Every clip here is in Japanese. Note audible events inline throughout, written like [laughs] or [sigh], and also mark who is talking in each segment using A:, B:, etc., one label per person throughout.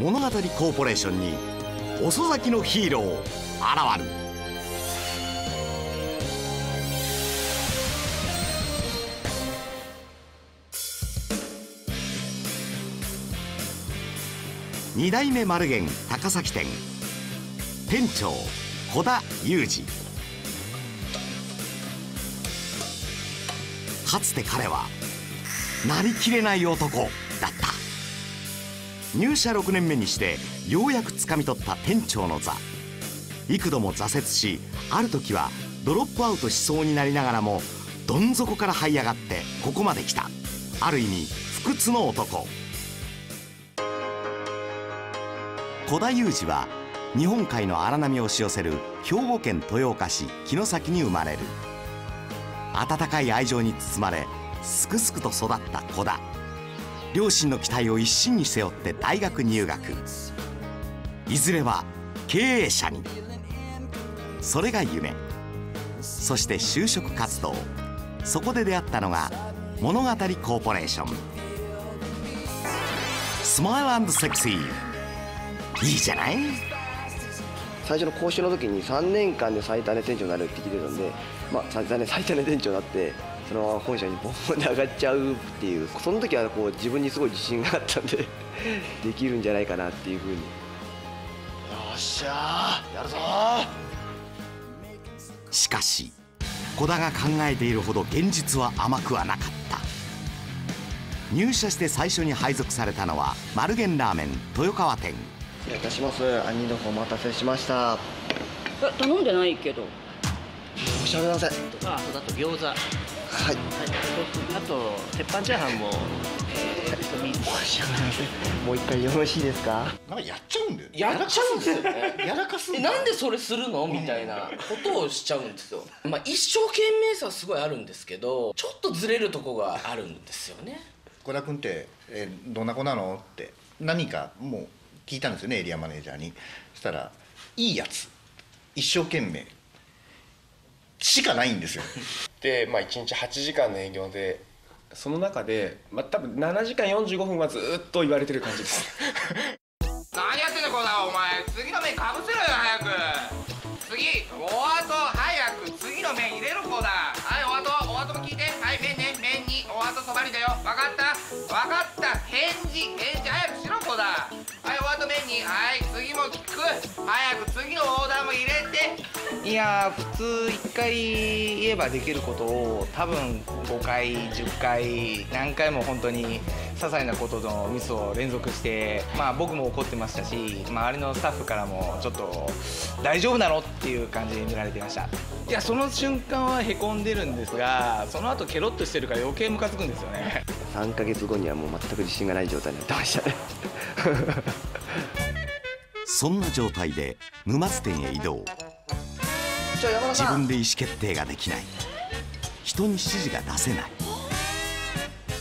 A: 物語コーポレーションに遅咲きのヒーロー現る二代目丸源高崎店。店長小田裕二。かつて彼はなりきれない男だった。入社6年目にしてようやくつかみ取った店長の座。幾度も挫折しある時はドロップアウトしそうになりながらもどん底から這い上がってここまで来た。ある意味不屈の男。小田裕二は日本海の荒波を押し寄せる兵庫県豊岡市城崎に生まれる。温かい愛情に包まれすくすくと育った小田両親の期待を一身に背負って大学入学。いずれは経営者に。それが夢。そして就職活動。そこで出会ったのが物語コーポレーション。スマイルセクシーいいじゃない？
B: 最初の講習の時に3年間で最多値店長になるって聞いてたんで、まあ、最多値最多値店長になってそのまま本社にボンボンで上がっちゃうっていうその時はこう自分にすごい自信があったんで [laughs] できるんじゃないかなっていうふうに。よ
C: っしゃやるぞ
A: しかし小田が考えているほど現実は甘くはなかった。入社して最初に配属されたのは丸源ラーメン豊川店。
B: 失礼いたします。兄の方お待たせしました。
D: え頼んでないけど。
B: 申し訳ございません。
E: ああと餃子はい、はい、あと鉄板チャーハンも
B: えー、申し訳ございませんもう一回よろしいですか？
C: なんかやっちゃうんだよ
E: やっちゃうんですよね。
C: やらかす
E: んなんでそれするの？みたいなことをしちゃうんですよ。まあ一生懸命さはすごいあるんですけどちょっとずれるとこがあるんですよね。
C: 小田君って、えー、どんな子なの？って。何かもう聞いたんですよねエリアマネージャーに。そしたら「いいやつ。一生懸命」しかないんですよ。[laughs]
F: で、まあ、1日8時間の営業でその中で、まあ、多分7時間45分はずっと言われてる感じです。[laughs]
G: 何やってんだこらお前。次の麺かぶせろよ早く。次お後早く次の麺入れろこだはいお後お後も聞いて。はい麺ね麺にお後そばにだよ。分かった？分かった。返事返事。早くしろこだ。はいお後麺にはい次も聞く。早く次のオーダーも入れて。
H: いや普通1回言えばできることを多分5回10回何回も本当に些細なことのミスを連続してまあ僕も怒ってましたし周りのスタッフからもちょっと大丈夫なのっていう感じで見られてました。いやその瞬間はへこんでるんですがその後ケロッとしてるから余計ムカつくんですよね
B: 3か月後にはもう全く自信がない状態になってましたね。
A: そんな状態で沼津店へ移動。自分で意思決定ができない。人に指示が出せない。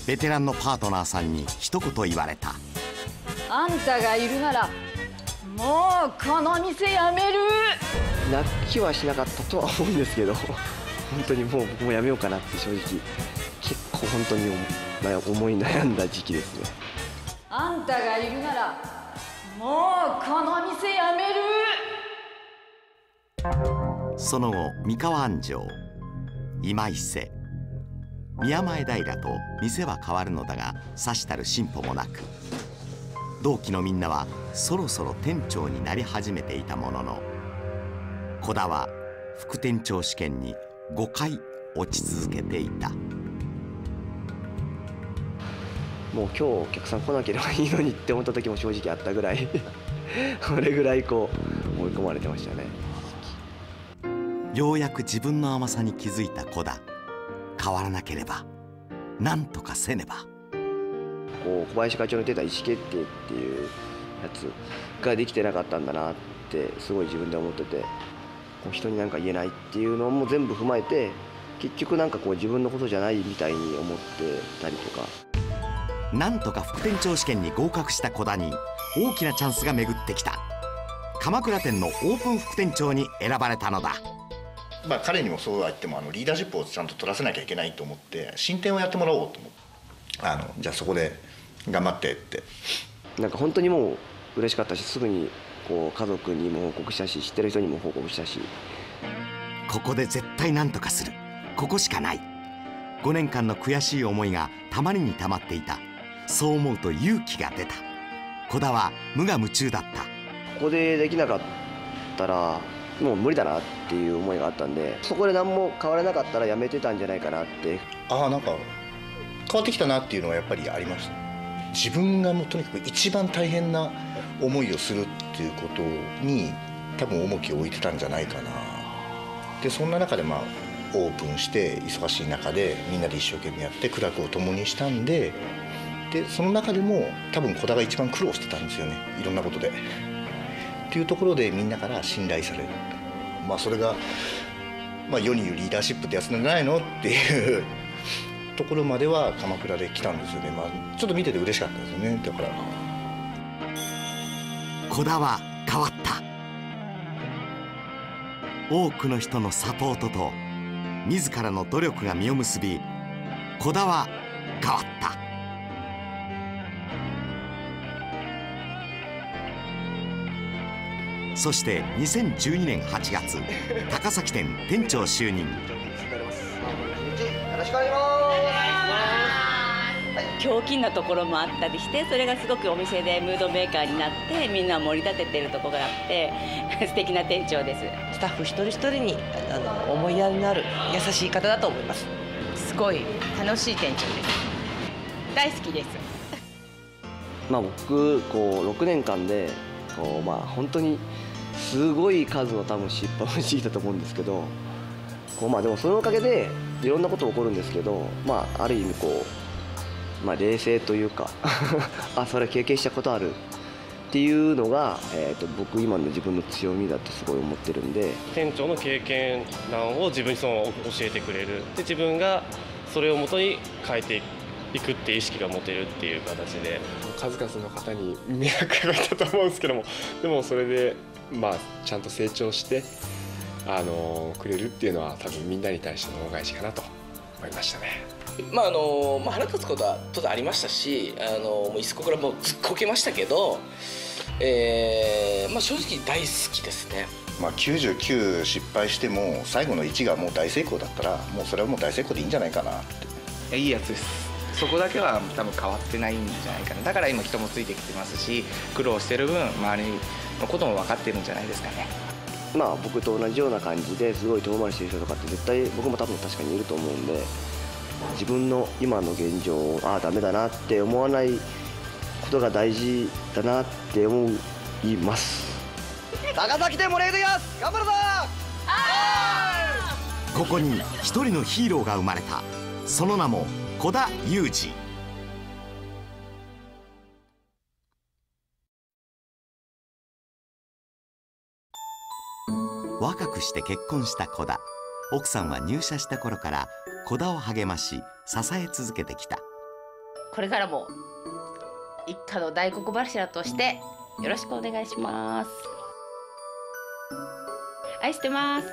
A: ベテランのパートナーさんに一言言われた。
D: あんたがいるならもうこの店辞める。
B: 泣きはしなかったとは思うんですけど本当にもう僕もやめようかなって正直結構本当に思い悩んだ時期ですね
D: あんたがいるならもうこの店辞め
A: る。その後三河安城今伊勢。宮前平と店は変わるのだがさしたる進歩もなく同期のみんなはそろそろ店長になり始めていたものの小田は副店長試験に5回落ち続けていた。
B: もう今日お客さん来なければいいのにって思った時も正直あったぐらい [laughs] それぐらいこう追い込まれてましたね。
A: ようやく自分の甘さに気づいた子だ変わらなければ何とかせねば。
B: こう小林会長の言ってた意思決定っていうやつができてなかったんだなってすごい自分で思ってて人に何か言えないっていうのも全部踏まえて結局なんかこう自分のことじゃないみたいに思ってたりとか
A: なんとか副店長試験に合格した小田に大きなチャンスが巡ってきた。鎌倉店のオープン副店長に選ばれたのだ。
C: まあ彼にもそうは言ってもあのリーダーシップをちゃんと取らせなきゃいけないと思って進展をやってもらおうと思って。あのじゃあそこで頑張ってって。
B: なんか本当にもう嬉しかったしすぐにこう家族にも報告したし知ってる人にも報告したし。
A: ここで絶対何とかする。ここしかない。5年間の悔しい思いがたまりにたまっていたそう思うと勇気が出た。小田は無我夢中だった。
B: ここでできなかったらもう無理だなっていう思いがあったんでそこで何も変わらなかったらやめてたんじゃないかなって。
C: ああなんか変わってきたなっていうのはやっぱりありました。自分がもうとにかく一番大変な思いをするっていうことに多分重きを置いてたんじゃないかな。でそんな中でまあオープンして忙しい中でみんなで一生懸命やって苦楽を共にしたんででその中でも多分小田が一番苦労してたんですよね。いろんなことで。っていうところでみんなから信頼される。まあそれが、まあ、世に言うリーダーシップってやつなんじゃないのっていう [laughs] ところまでは鎌倉で来たんですよね、まあ、ちょっと見てて嬉しかったですよね。だから。
A: 小田は変わった。多くの人のサポートと自らの努力が実を結び小田は変わった。そして2012年8月高崎店店長就任。
B: よろしくお願いします。
I: ひょうきんなところもあったりしてそれがすごくお店でムードメーカーになってみんなを盛り立ててるところがあって [laughs] 素敵な店長です。
J: スタッフ一人一人にあの思いやりのある優しい方だと思います。
I: すごい楽しい店長です。大好きです。
B: まあ僕こう6年間でこうまあ本当にすごい数の多分失敗をしてきたと思うんですけどこうまあでもそのおかげでいろんなこと起こるんですけどまあある意味こう、まあ、冷静というか [laughs] あそれ経験したことある。っていうのが、えー、と僕今の自分の強みだってすごい思ってるんで。
K: 店長の経験談を自分にその教えてくれる。で自分がそれをもとに変えていくっていう意識が持てるっていう形で。
F: 数々の方に迷惑がいたと思うんですけどもでもそれでまあちゃんと成長してあのくれるっていうのは多分みんなに対しての恩返しかなと思いましたね。
E: まああのまあ、腹立つことは当然ありましたしあのもういっそこからもうずっこけましたけど、えーまあ、正直大好きですね。
C: まあ、99失敗しても最後の1がもう大成功だったらもうそれはもう大成功でいいんじゃないかなって
H: いいやつですそこだけは多分変わってないんじゃないかなだから今人もついてきてますし苦労してる分周りのことも分かってるんじゃないですかね。
B: まあ僕と同じような感じですごい遠回りしてる人とかって絶対僕も多分確かにいると思うんで自分の今の現状をああダメだなって思わないことが大事だなって思います。高崎で盛り上げていきます頑張るぞ
A: ここに一人のヒーローが生まれた。その名も小田裕二若くして結婚した子だ。奥さんは入社した頃から子だを励まし支え続けてきた。
I: これからも一家の大黒柱としてよろしくお願いします。愛してます。